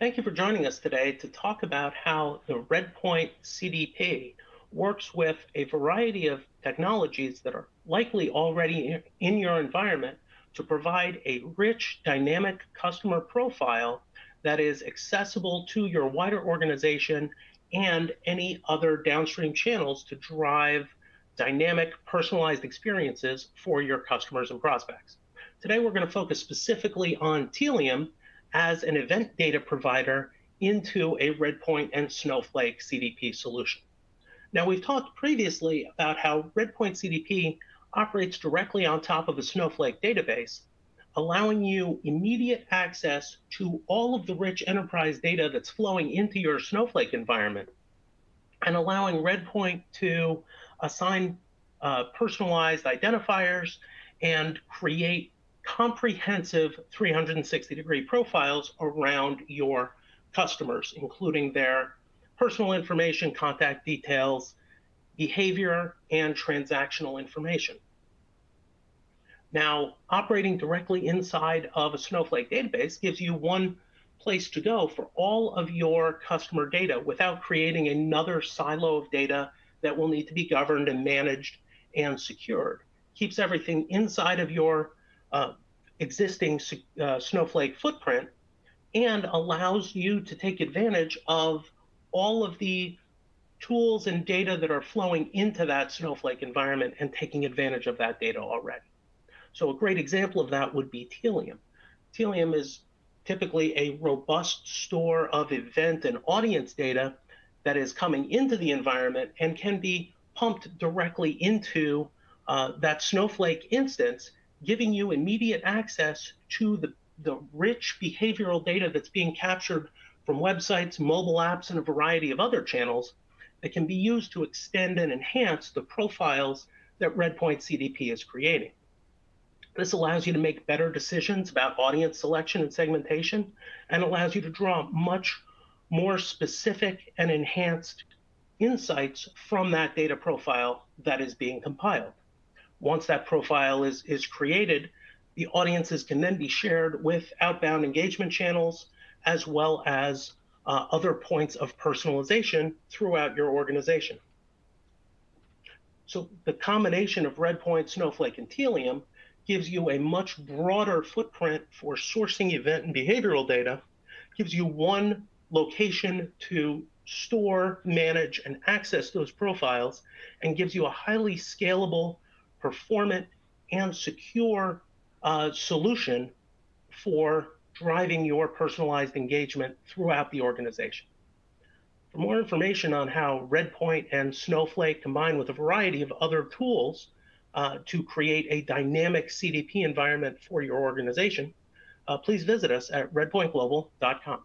Thank you for joining us today to talk about how the Redpoint CDP works with a variety of technologies that are likely already in your environment to provide a rich, dynamic customer profile that is accessible to your wider organization and any other downstream channels to drive dynamic, personalized experiences for your customers and prospects. Today, we're going to focus specifically on Tealium as an event data provider into a Redpoint and Snowflake CDP solution. Now, we've talked previously about how Redpoint CDP operates directly on top of a Snowflake database, allowing you immediate access to all of the rich enterprise data that's flowing into your Snowflake environment, and allowing Redpoint to assign uh, personalized identifiers and create comprehensive 360 degree profiles around your customers, including their personal information, contact details, behavior, and transactional information. Now, operating directly inside of a Snowflake database gives you one place to go for all of your customer data without creating another silo of data that will need to be governed and managed and secured. Keeps everything inside of your uh, existing uh, Snowflake footprint and allows you to take advantage of all of the tools and data that are flowing into that Snowflake environment and taking advantage of that data already. So a great example of that would be Tealium. Tealium is typically a robust store of event and audience data that is coming into the environment and can be pumped directly into uh, that Snowflake instance, giving you immediate access to the, the rich behavioral data that's being captured from websites, mobile apps, and a variety of other channels that can be used to extend and enhance the profiles that Redpoint CDP is creating. This allows you to make better decisions about audience selection and segmentation and allows you to draw much more specific and enhanced insights from that data profile that is being compiled. Once that profile is, is created, the audiences can then be shared with outbound engagement channels as well as uh, other points of personalization throughout your organization. So the combination of Redpoint, Snowflake, and Tealium gives you a much broader footprint for sourcing event and behavioral data, gives you one location to store, manage, and access those profiles, and gives you a highly scalable, performant, and secure uh, solution for driving your personalized engagement throughout the organization. For more information on how Redpoint and Snowflake combine with a variety of other tools uh, to create a dynamic CDP environment for your organization, uh, please visit us at redpointglobal.com.